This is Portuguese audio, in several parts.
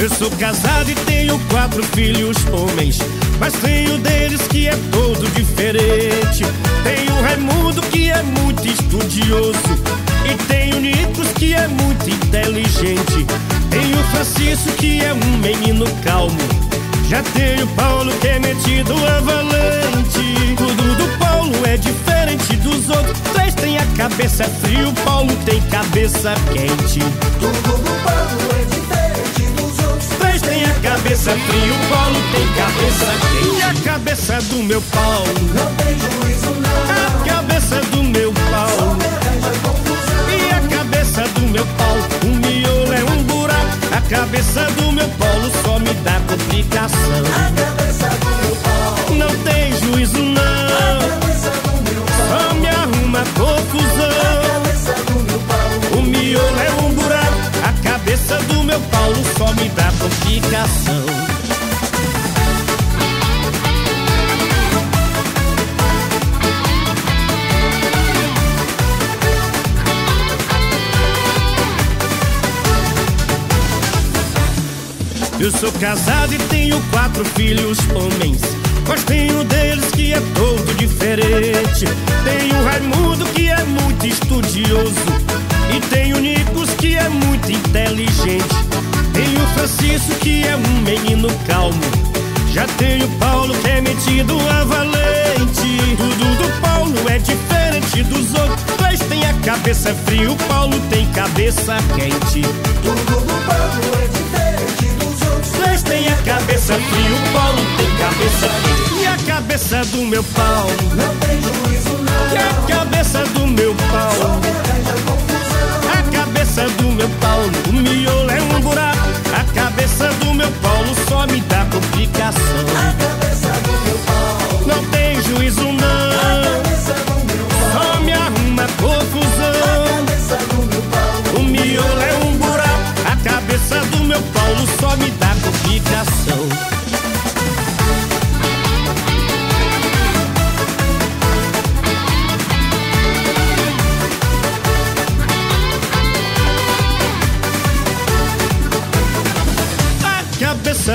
Eu sou casado e tenho quatro filhos homens Mas tenho deles que é todo diferente. Tenho Raimundo que é muito estudioso E tenho Nicos que é muito inteligente. Tenho Francisco que é um menino calmo. Já tenho Paulo que é metido a valente. Tudo do Paulo é diferente dos outros. Três tem a cabeça frio, Paulo tem cabeça quente. Tudo do Paulo é diferente Três tem a cabeça frio, Paulo tem cabeça quente. E a cabeça do meu Paulo Não tem juízo não. A cabeça do meu Paulo E a cabeça do meu Paulo O miolo é um buraco. A cabeça do meu Paulo só me dá complicação Eu sou casado e tenho quatro filhos homens Mas tenho deles que é todo diferente. Tenho Raimundo que é muito estudioso E tenho Nicos que é muito inteligente Tenho Francisco que é um menino calmo. Já tenho Paulo que é metido a valente. Tudo do Paulo é diferente dos outros. Três tem a cabeça fria, o Paulo tem cabeça quente. Tudo do Paulo é diferente dos outros. Três tem a cabeça fria, o Paulo tem cabeça quente. E a cabeça do meu Paulo? Não tem juízo E não a cabeça do meu Paulo? Me arranja confusão. A cabeça do meu Paulo O miolo cabeça do meu Paulo só me dá complicação. A cabeça do meu Paulo. Não tem juízo A não cabeça do meu Paulo. Só me arruma A confusão cabeça do meu Paulo. O miolo é um buraco. A cabeça do meu Paulo só me dá complicação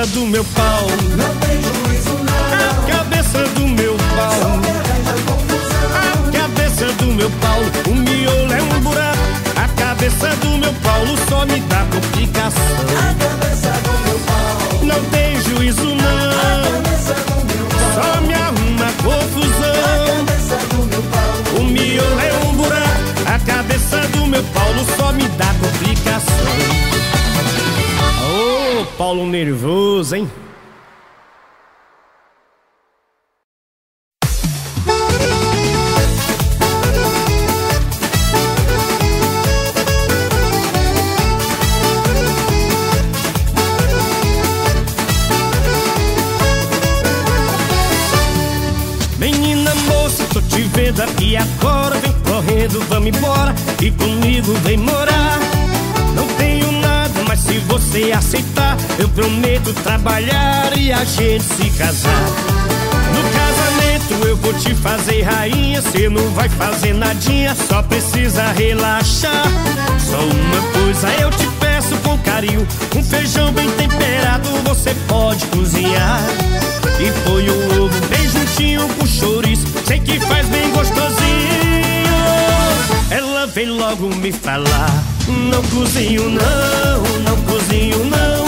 cabeça do meu Paulo Não tem juízo não A cabeça do meu Paulo Me arranja confusão A cabeça do meu Paulo, o miolo é um buraco. A cabeça do meu Paulo só me dá complicação. A cabeça do meu Paulo Não tem juízo A não, cabeça do meu Paulo só me arruma A confusão. cabeça do meu Paulo O miolo é um buraco. A cabeça do meu Paulo só me Nervoso, hein? Menina moça, tô te vendo aqui agora. Vem correndo, vamos embora. E comigo vem morar você aceitar Eu prometo trabalhar e a gente se casar. No casamento eu vou te fazer rainha Cê não vai fazer nadinha, só precisa relaxar. Só uma coisa eu te peço com carinho Um feijão bem temperado você pode cozinhar. E põe o ovo bem juntinho com chouriço Sei que faz bem gostosinho. Ela vem logo me falar Não cozinho não, não cozinho não.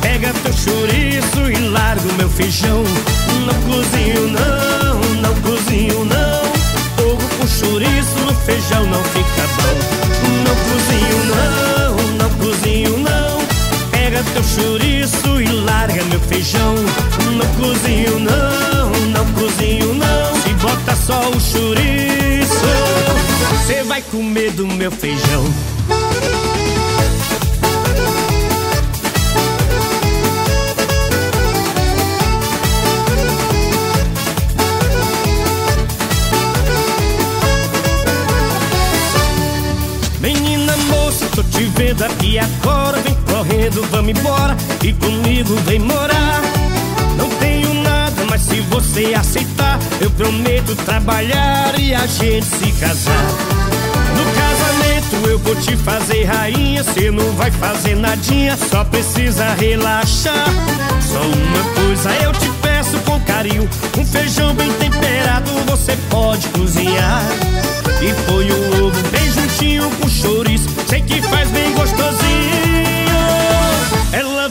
Pega teu chouriço e larga o meu feijão. Não cozinho não, não cozinho não. Ovo com chouriço no feijão não fica bom. Não cozinho não, não cozinho não. Pega teu chouriço e larga meu feijão. Não cozinho não, não cozinho não. Se bota só o chouriço Cê vai comer do meu feijão vamos embora E comigo vem morar. Não tenho nada, mas se você aceitar Eu prometo trabalhar e a gente se casar. No casamento eu vou te fazer rainha Cê não vai fazer nadinha Só precisa relaxar. Só uma coisa eu te peço com carinho Um feijão bem temperado você pode cozinhar. E põe o ovo bem juntinho com chouriço Sei que faz bem gostosinho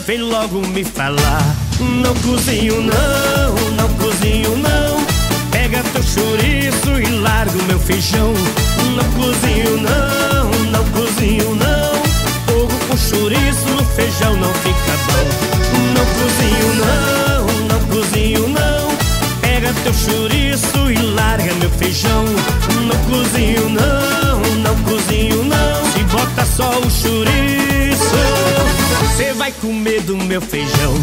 vem logo me falar. Não cozinho não, não cozinho não. Pega teu chouriço e larga o meu feijão. Não cozinho não, não cozinho não. Fogo com chouriço no feijão não fica bom. Não cozinho não, não cozinho não. Pega teu chouriço e larga meu feijão. Não cozinho não, não cozinho não. Se bota só o chouriço vai comer do meu feijão.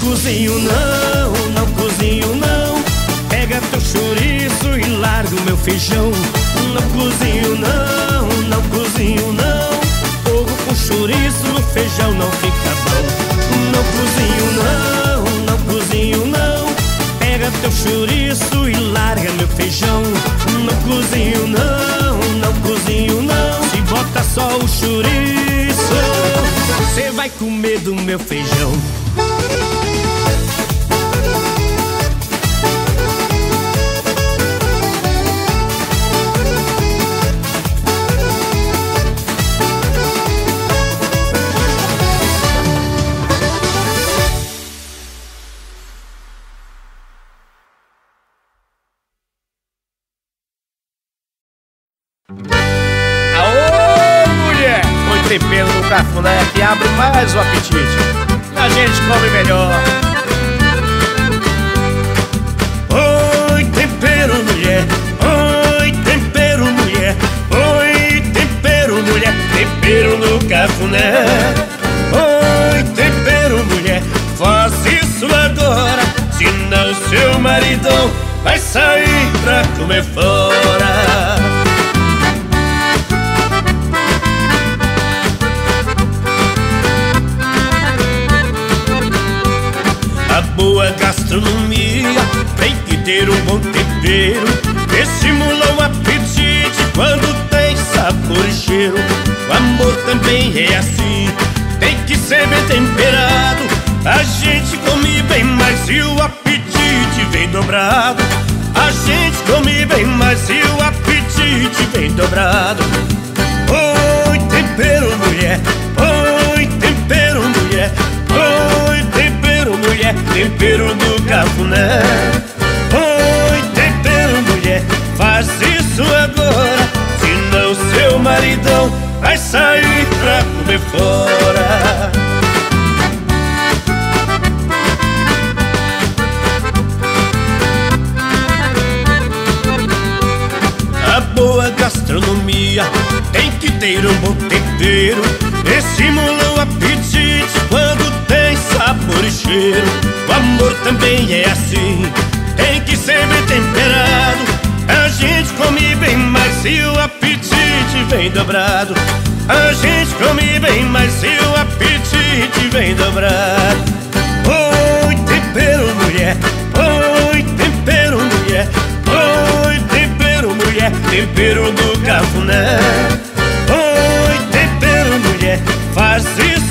Cozinho não, não cozinho não. Pega teu chouriço e larga o meu feijão. Não cozinho não, não cozinho comer do meu feijão boa gastronomia Tem que ter um bom tempero Estimula o apetite quando tem sabor e cheiro. O amor também é assim Tem que ser bem temperado. A gente come bem mais e o apetite vem dobrado? A gente come bem mais e o apetite vem dobrado Tempero do cafuné. Oi, tempero, mulher Faz isso agora. Senão seu maridão Vai sair pra comer fora. A boa gastronomia Tem que ter um bom tempero. Estimula o apetite quando tem sabor e cheiro. O amor também é assim Tem que ser bem temperado. A gente come bem mais e o apetite vem dobrado. A gente come bem mais e o apetite vem dobrado. Oi, tempero, mulher. Oi, tempero, mulher. Oi, tempero, mulher. Tempero do cafuné Oi, tempero, mulher. Faz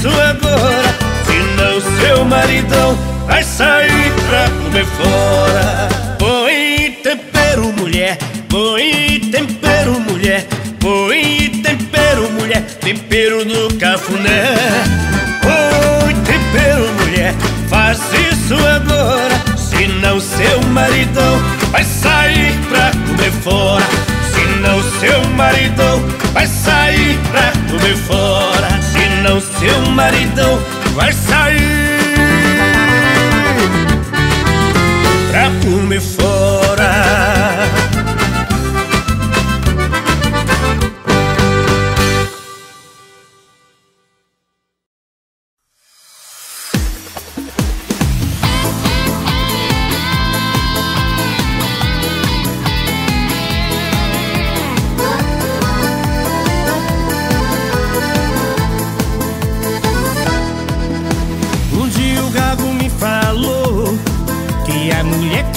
isso agora. Senão seu maridão Vai sair pra comer fora. Põe tempero, mulher. Põe tempero, mulher. Põe tempero, mulher. Tempero no cafuné. Põe tempero, mulher. Faz isso agora. Senão seu maridão Vai sair pra comer fora. Senão seu maridão Vai sair pra comer fora Senão seu maridão Vai sair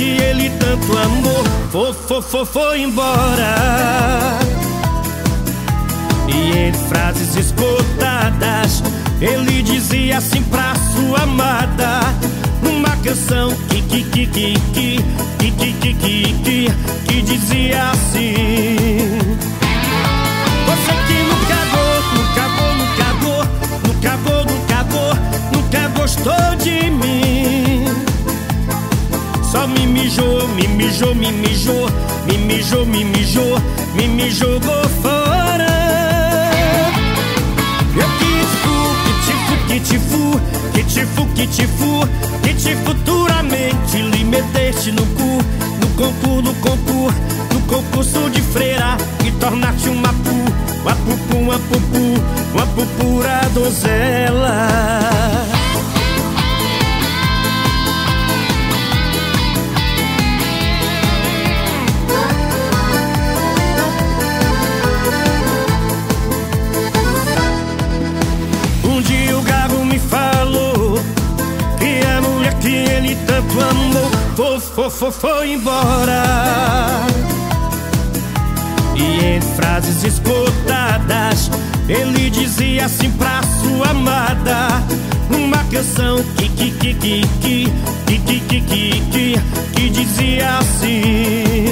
que ele tanto amou. Foi, foi, foi, foi embora. E em frases escutadas Ele dizia assim pra sua amada Numa canção que, que, que, que, que Que, que, que, que, que, que dizia assim mijou, me mijou, me mijou, me mijou, me me jogou fora. Eu que fu, que te fu, que te fu, que te fu, que te futuramente lhe meteste no cu, no concurso, no concurso, no concurso de freira e tornar-te uma pu, uma pupu, uma pupu, uma pupura donzela. Foi, foi, foi, embora. E em frases escutadas Ele dizia assim pra sua amada Uma canção que, que, que, que, que Que, que, que, que, que dizia assim.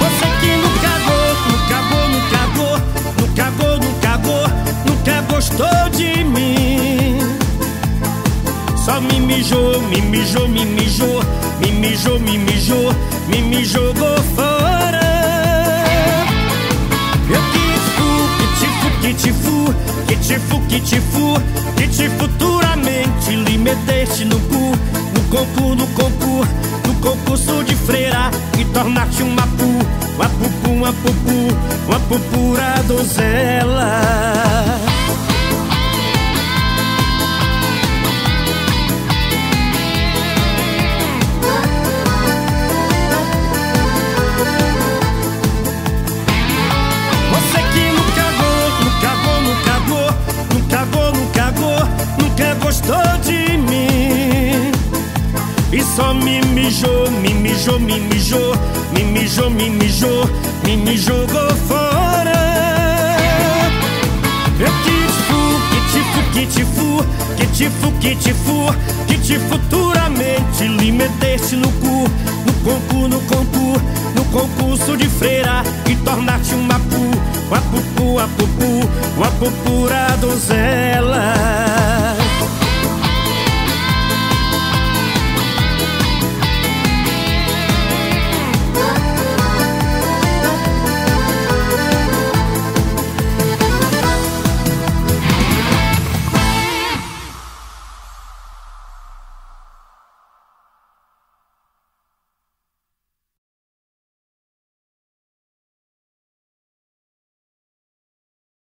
Você que nunca amou, nunca amou, nunca amou Nunca amou, nunca gostou de mim mijou, me mijou, me mijou Me mijou, me mijou, me me jogou fora Eu te fu, que te fu, que te fu, que te futuramente lhe meteste no cu No concurso, no concurso, no concurso de freira E tornar-te uma pu, uma pupu, uma pupu Uma pupura donzela só me mijou, me mijou, me mijou, me mijou, me mijou, me me jogou fora. Eu que te fu, que te fu, que te fu, que te fu, que te futuramente lhe meteste no cu, no concurso, no concurso, no concurso de freira e tornar-te pu, uma pupu, uma pupu, uma pupura donzela.